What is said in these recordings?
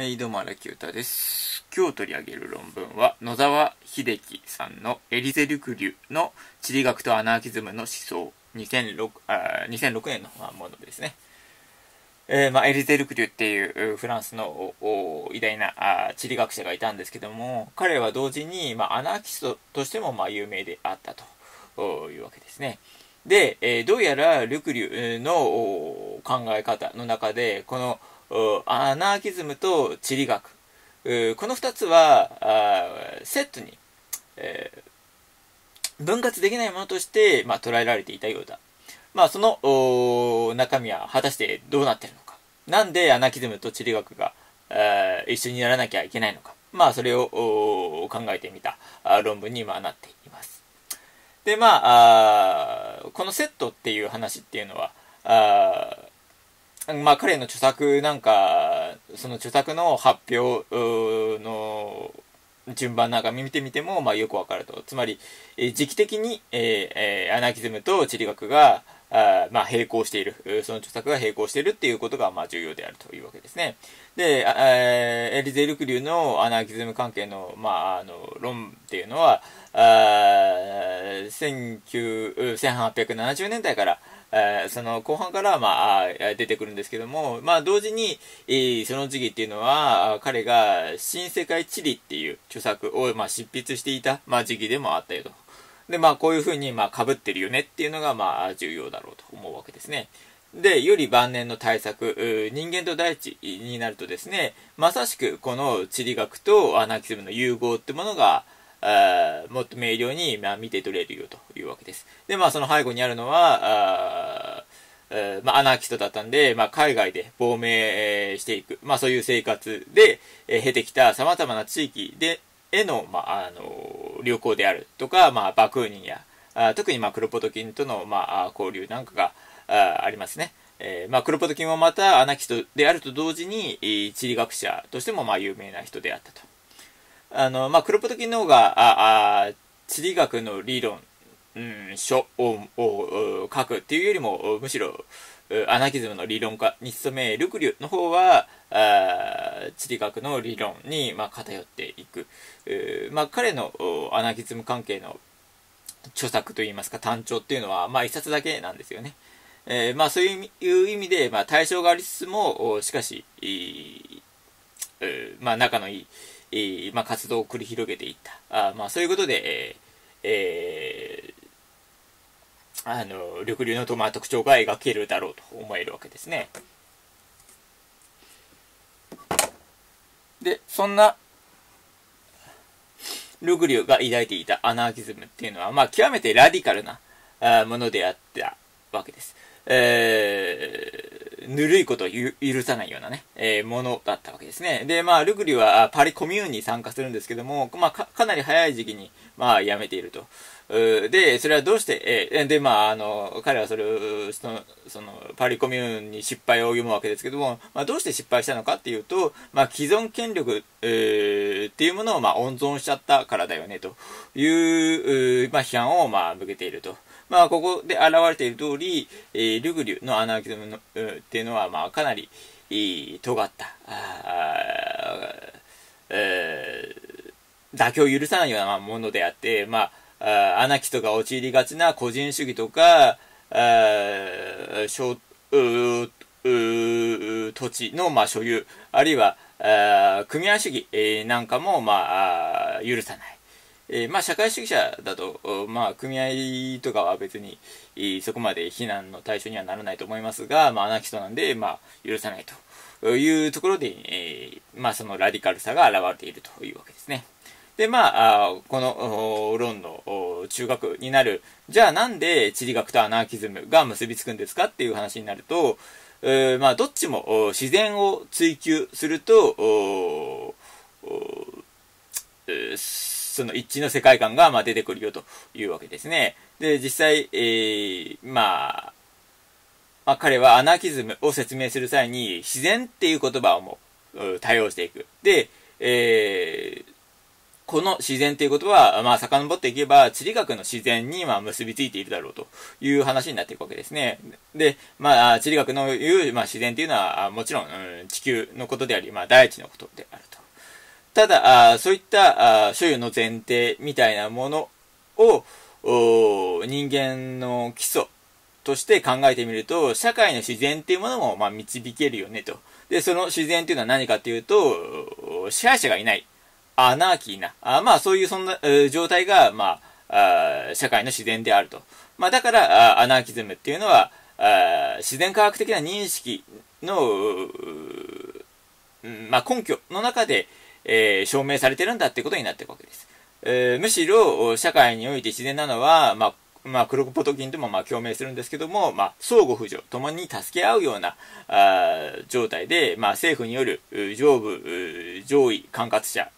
はい、どうも荒木歌です。今日取り上げる論文は、野沢秀樹さんのエリゼ・ルクリュの地理学とアナーキズムの思想、2006, あ2006年のものですね。えーまあ、エリゼ・ルクリュっていうフランスの偉大なあ地理学者がいたんですけども、彼は同時に、まあ、アナーキストとしてもまあ有名であったというわけですね。で、えーどうやらルクリュの考え方の中で、このアナーキズムと地理学、この2つはセットに、えー分割できないものとして、まあ、捉えられていたようだ。まあ、その中身は果たしてどうなってるのか。なんでアナーキズムと地理学が一緒にならなきゃいけないのか。まあ、それを考えてみた論文に今なっています。で、まあ、このセットっていう話っていうのは、あまあ、彼の著作なんか、その著作の発表の順番なんか見てみても、まあ、よくわかると。つまり、え時期的に、えーえアナーキズムと地理学が、あまあ、並行している。その著作が並行しているっていうことが、まあ、重要であるというわけですね。で、えエリゼ・ルクリューのアナーキズム関係の、まあ、あの、論っていうのは、あ19 1870年代から、えーその後半から、まあ、出てくるんですけども、まあ、同時に、えーその時期っていうのは、彼が新世界地理っていう著作を、まあ、執筆していた、まあ、時期でもあったよと。で、まあ、こういうふうに、まあ、被ってるよねっていうのが、まあ、重要だろうと思うわけですね。で、より晩年の対策、人間と大地になるとですね、まさしくこの地理学とアナーキズムの融合ってものが、もっと明瞭に、まあ、見て取れるよというわけです。で、まあ、その背後にあるのは、えーまあ、アナーキストだったんで、まあ、海外で亡命していく、まあ、そういう生活で、えー経てきた様々な地域で、への、まあ、あの、旅行であるとか、まあ、バクーニンや、あ特に、まあ、クロポトキンとの、まあ、交流なんかが、あありますね。えーまあ、クロポトキンはまたアナキストであると同時に、地理学者としても、まあ、有名な人であったと。あの、まあ、クロポトキンの方が、ああ地理学の理論、うん、書をを書くっていうよりも、むしろ、アナキズムの理論家に努め、ルクリュの方は、地理学の理論に、まあ、偏っていく。まあ、彼のアナキズム関係の著作といいますか、単調っていうのは、まあ、一冊だけなんですよね。えーまあ、そういう意味で、まあ、対象がありつつも、しかし、いいえーまあ、仲のいい、まあ、活動を繰り広げていった。あまあ、そういうことで、えーえーあの、緑流のとまあ特徴が描けるだろうと思えるわけですね。で、そんな、ルグリュが抱いていたアナーキズムっていうのは、まあ、極めてラディカルなあものであったわけです。えー、ぬるいことをゆ許さないようなね、えーものだったわけですね。で、まあ、ルグリはパリコミューンに参加するんですけども、まあ、かかなり早い時期に、まあ、辞めていると。で、それはどうして、えーで、まあ、あの、彼はそれを、その、その、パリコミューンに失敗を読むわけですけども、まあ、どうして失敗したのかっていうと、まあ、既存権力、えーっていうものを、まあ、温存しちゃったからだよね、という、うまあ、批判を、まあ、向けていると。まあ、ここで現れている通り、えールグリュのアナーキズムの、うーっていうのは、まあ、かなり、いい尖った、あえー妥協を許さないようなものであって、まあ、あアナキストが陥りがちな個人主義とか、あ小うう土地の、まあ、所有、あるいは、あ組合主義、えーなんかも、まあ、あー許さない。えーまあ、社会主義者だと、まあ、組合とかは別に、そこまで非難の対象にはならないと思いますが、まあ、アナキストなんで、まあ、許さないというところで、えーまあ、そのラディカルさが現れているというわけですね。で、まあ、この論の中学になる、じゃあなんで地理学とアナーキズムが結びつくんですかっていう話になると、えまあ、どっちも自然を追求すると、その一致の世界観がまあ出てくるよというわけですね。で、実際、えーまあ、まあ、彼はアナキズムを説明する際に自然っていう言葉をもうう多用していく。で、えーこの自然ということは、まあ、遡っていけば、地理学の自然に、まあ、結びついているだろうという話になっていくわけですね。で、まあ、地理学の言う、まあ、自然というのは、もちろん、うん、地球のことであり、まあ、大地のことである。ただ、あそういったあ所有の前提みたいなものを、人間の基礎として考えてみると、社会の自然っていうものも、まあ、導けるよねと。で、その自然っていうのは何かっていうと、支配者がいない。アナーキーな。あまあ、そういうそんな、状態が、まあ、あ社会の自然であると。まあ、だから、あアナーキズムっていうのは、あ自然科学的な認識の、まあ、根拠の中で、えー、証明されてるんだってことになっていくわけです。えー、むしろ、社会において自然なのは、まあ、まあ、クロコポトキンともまあ共鳴するんですけども、まあ、相互扶助、共に助け合うようなあ状態で、まあ、政府による上部、上位管轄者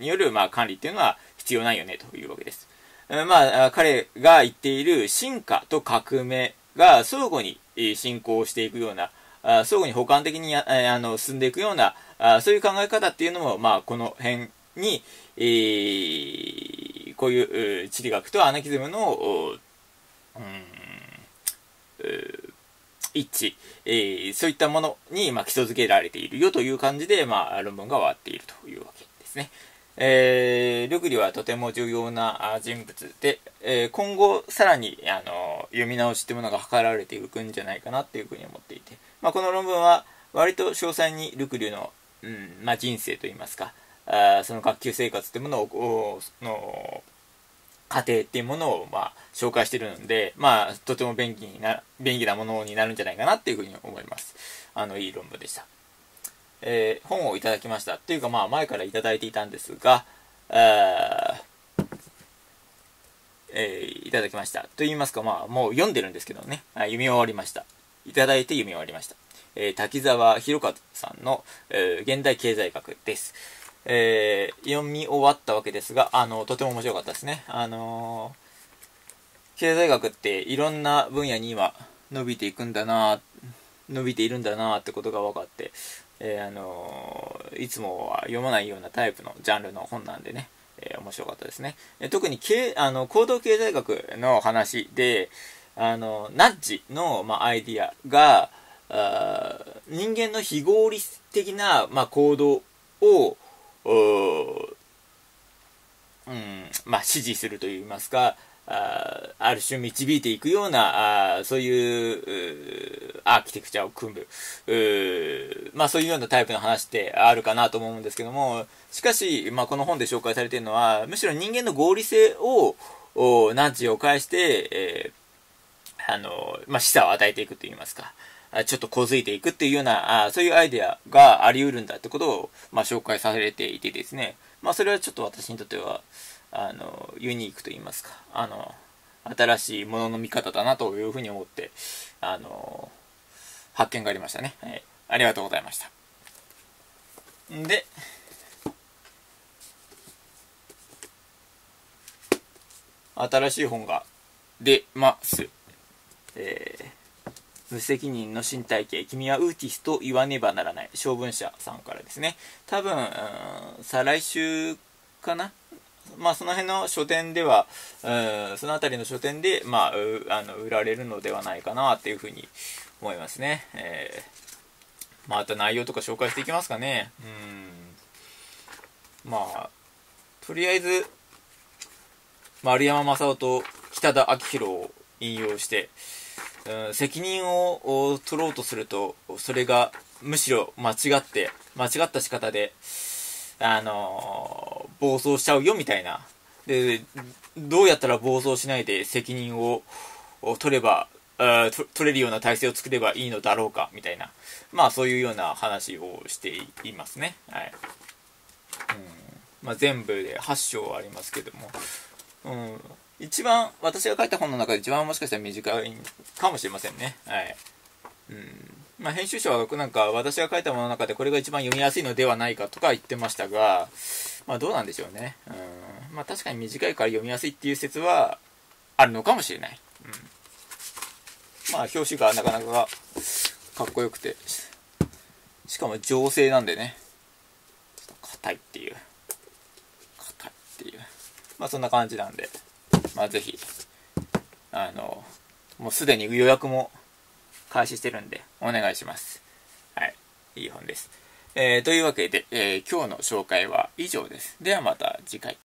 によるまあ管理っていうのは必要ないよねというわけです。まあ、彼が言っている進化と革命が相互に進行していくような、相互に補完的にあの進んでいくような、そういう考え方っていうのも、まあ、この辺に、えー、こういう地理学とアナキズムのうん一致、えー、そういったものに、まあ、基礎づけられているよという感じで、まあ、論文が終わっているというわけですね。えー、ルグリはとても重要な人物で、えー、今後さらにあの読み直しというものが図られていくんじゃないかなというふうに思っていて、まあ、この論文は割と詳細にルクリュの、うんまあ、人生といいますかあその学級生活というものをの過程っていうものを、まあ、紹介してるので、まあ、とても便利な、便利なものになるんじゃないかなっていうふうに思います。あの、いい論文でした。えー、本をいただきました。というか、まあ、前からいただいていたんですが、えー、いただきました。と言いますか、まあ、もう読んでるんですけどね、あ読み終わりました。いただいて読み終わりました。えー、滝沢博和さんの、えー、現代経済学です。えー、読み終わったわけですが、あの、とても面白かったですね。あの、経済学っていろんな分野に今伸びていくんだな伸びているんだなってことが分かって、えー、あのー、いつもは読まないようなタイプのジャンルの本なんでね、えー、面白かったですね。え特にあの行動経済学の話で、あのナッジの、まあ、アイディアがあ人間の非合理的な、まあ、行動をうん、まあ、支持するといいますか、あある種導いていくような、あそういうアーキテクチャを組む。まあ、そういうようなタイプの話ってあるかなと思うんですけども、しかし、まあ、この本で紹介されているのは、むしろ人間の合理性を、ナッジを介して、えー、あの、まあ、示唆を与えていくといいますか、ちょっとこづいていくっていうような、あそういうアイデアがあり得るんだってことを、まあ、紹介されていてですね、まあ、それはちょっと私にとっては、あの、ユニークと言いますか、あの、新しいものの見方だなというふうに思って、あの、発見がありましたね。はい。ありがとうございました。で、新しい本が出ます。えー無責任の身体系、君はウーティスと言わねばならない。小文社さんからですね。多分、再来週かな？まあ、その辺の書店では、うん、その辺りの書店で、まあ、あの売られるのではないかなっていうふうに思いますね。えー、まあ、あと内容とか紹介していきますかね。うん。まあ、とりあえず、丸山正夫と北田明宏を引用して、うん、責任を取ろうとすると、それがむしろ間違って、間違った仕方で、あのー、暴走しちゃうよみたいな。で、どうやったら暴走しないで責任を取れば、取れるような体制を作ればいいのだろうかみたいな。まあそういうような話をしていますね。はい。うんまあ、全部で8章ありますけども。うん一番、私が書いた本の中で一番もしかしたら短いかもしれませんね。はい。うん。まあ、編集者はなんか私が書いたものの中でこれが一番読みやすいのではないかとか言ってましたが、まあどうなんでしょうね。うん。まあ確かに短いから読みやすいっていう説はあるのかもしれない。うん。まあ表紙がなかなかかっこよくて、しかも情勢なんでね、硬いっていう。硬い。っていう。まあそんな感じなんで、まあぜひ、あの、もうすでに予約も開始してるんで、お願いします。はい。いい本です。えー、というわけで、えー、今日の紹介は以上です。ではまた次回。